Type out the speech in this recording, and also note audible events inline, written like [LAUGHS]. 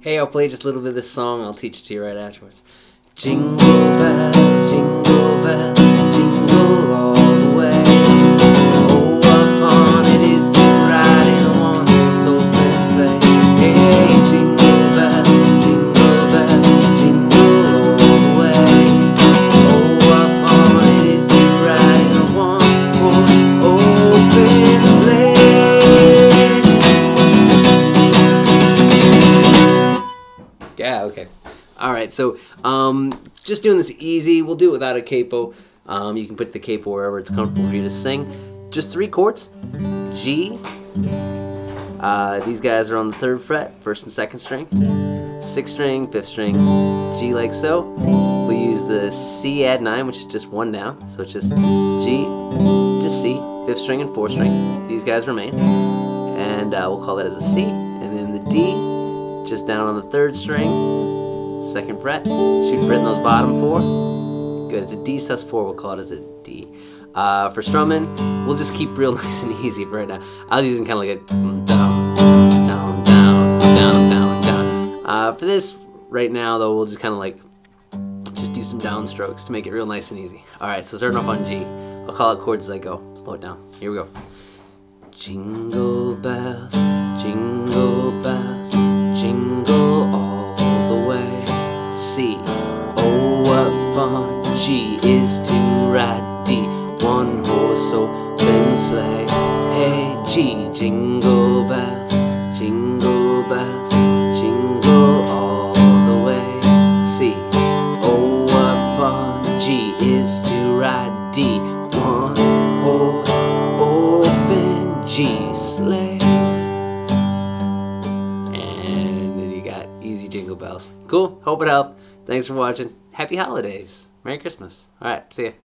Hey, I'll play just a little bit of this song. I'll teach it to you right afterwards. Jingle bells, Okay. All right, so um, just doing this easy. We'll do it without a capo. Um, you can put the capo wherever it's comfortable for you to sing. Just three chords. G. Uh, these guys are on the third fret, first and second string. Sixth string, fifth string, G like so. We use the C add nine, which is just one down. So it's just G to C, fifth string and fourth string. These guys remain. And uh, we'll call that as a C. And then the D just down on the third string, second fret. Shoot Brit those bottom four. Good. It's a D sus four. We'll call it as a D. Uh, for strumming, we'll just keep real [LAUGHS] nice and easy for right now. I was using kind of like a down, down, down, down, down, down. Uh, for this right now, though, we'll just kind of like just do some downstrokes to make it real nice and easy. All right. So starting off on G. I'll call out chords as I go. Slow it down. Here we go. Jingle bells, G is to ride D, one horse open sleigh. Hey G, jingle bells, jingle bells, jingle all the way. C, oh what fun, G is to ride D, one horse open G sleigh. And then you got easy jingle bells. Cool. Hope it helped. Thanks for watching. Happy holidays. Merry Christmas. All right. See ya.